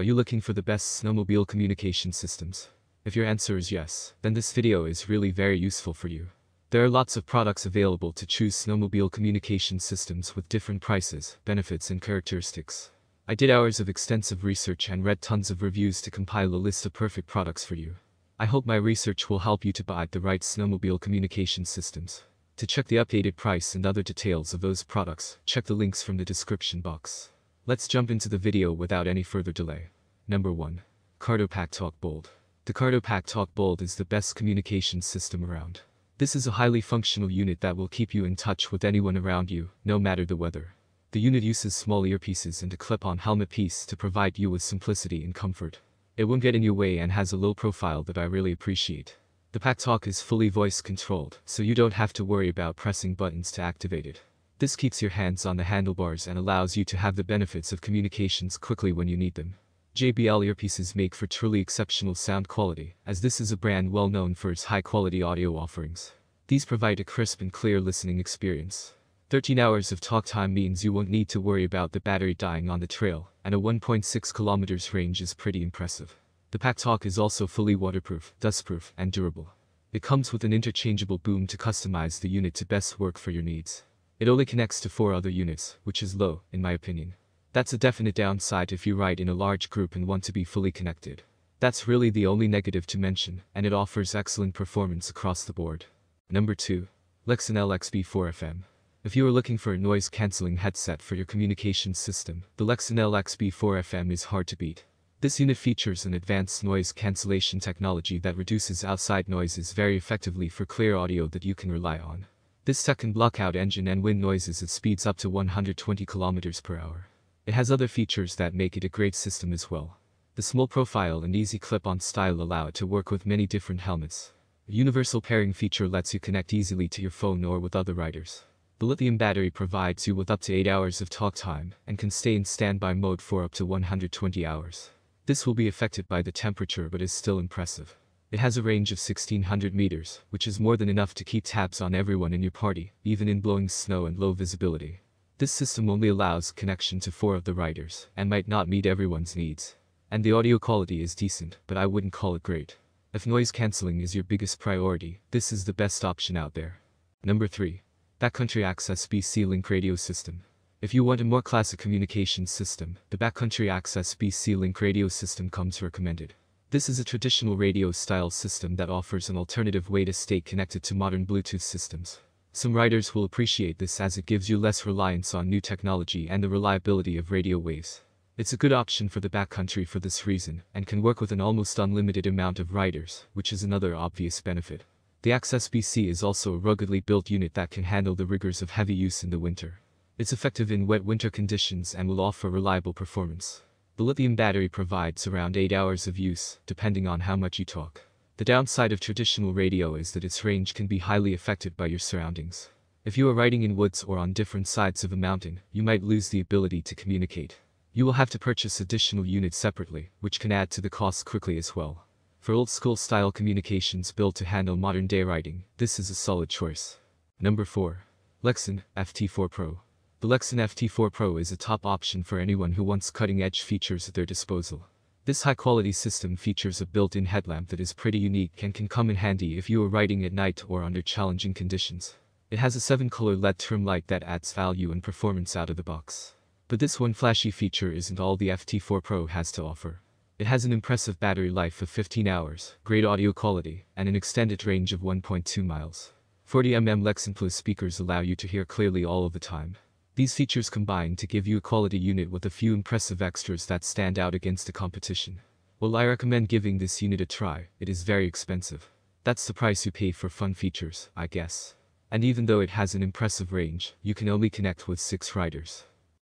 Are you looking for the best snowmobile communication systems? If your answer is yes, then this video is really very useful for you. There are lots of products available to choose snowmobile communication systems with different prices, benefits and characteristics. I did hours of extensive research and read tons of reviews to compile a list of perfect products for you. I hope my research will help you to buy the right snowmobile communication systems. To check the updated price and other details of those products, check the links from the description box. Let's jump into the video without any further delay. Number 1. Cardo Pack Talk Bold. The Cardo Pack Talk Bold is the best communication system around. This is a highly functional unit that will keep you in touch with anyone around you, no matter the weather. The unit uses small earpieces and a clip-on helmet piece to provide you with simplicity and comfort. It won't get in your way and has a low profile that I really appreciate. The Pack Talk is fully voice controlled, so you don't have to worry about pressing buttons to activate it. This keeps your hands on the handlebars and allows you to have the benefits of communications quickly when you need them. JBL earpieces make for truly exceptional sound quality, as this is a brand well known for its high-quality audio offerings. These provide a crisp and clear listening experience. 13 hours of talk time means you won't need to worry about the battery dying on the trail, and a 1.6 kilometers range is pretty impressive. The Pack Talk is also fully waterproof, dustproof, and durable. It comes with an interchangeable boom to customize the unit to best work for your needs. It only connects to four other units, which is low, in my opinion. That's a definite downside if you ride in a large group and want to be fully connected. That's really the only negative to mention, and it offers excellent performance across the board. Number 2. Lexin LXB4FM. If you are looking for a noise-canceling headset for your communication system, the Lexin LXB4FM is hard to beat. This unit features an advanced noise cancellation technology that reduces outside noises very effectively for clear audio that you can rely on. This second blockout engine and wind noises at speeds up to 120 km per hour. It has other features that make it a great system as well. The small profile and easy clip-on style allow it to work with many different helmets. A universal pairing feature lets you connect easily to your phone or with other riders. The lithium battery provides you with up to 8 hours of talk time and can stay in standby mode for up to 120 hours. This will be affected by the temperature but is still impressive. It has a range of 1600 meters, which is more than enough to keep tabs on everyone in your party, even in blowing snow and low visibility. This system only allows connection to four of the riders, and might not meet everyone's needs. And the audio quality is decent, but I wouldn't call it great. If noise cancelling is your biggest priority, this is the best option out there. Number 3. Backcountry Access BC Link Radio System. If you want a more classic communication system, the Backcountry Access BC Link radio system comes recommended. This is a traditional radio-style system that offers an alternative way to stay connected to modern Bluetooth systems. Some riders will appreciate this as it gives you less reliance on new technology and the reliability of radio waves. It's a good option for the backcountry for this reason, and can work with an almost unlimited amount of riders, which is another obvious benefit. The Access BC is also a ruggedly built unit that can handle the rigors of heavy use in the winter. It's effective in wet winter conditions and will offer reliable performance. The lithium battery provides around 8 hours of use, depending on how much you talk. The downside of traditional radio is that its range can be highly affected by your surroundings. If you are riding in woods or on different sides of a mountain, you might lose the ability to communicate. You will have to purchase additional units separately, which can add to the cost quickly as well. For old school style communications built to handle modern day riding, this is a solid choice. Number 4. Lexin FT4 Pro. The Lexin FT4 Pro is a top option for anyone who wants cutting-edge features at their disposal. This high-quality system features a built-in headlamp that is pretty unique and can come in handy if you are riding at night or under challenging conditions. It has a 7-color LED trim light that adds value and performance out of the box. But this one flashy feature isn't all the FT4 Pro has to offer. It has an impressive battery life of 15 hours, great audio quality, and an extended range of 1.2 miles. 40mm Lexin Plus speakers allow you to hear clearly all of the time. These features combine to give you a quality unit with a few impressive extras that stand out against the competition. Well I recommend giving this unit a try, it is very expensive. That's the price you pay for fun features, I guess. And even though it has an impressive range, you can only connect with 6 riders.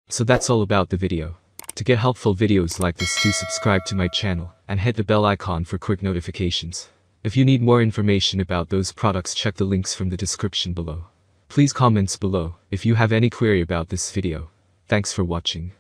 So that's all about the video. To get helpful videos like this do subscribe to my channel, and hit the bell icon for quick notifications. If you need more information about those products check the links from the description below. Please comments below if you have any query about this video. Thanks for watching.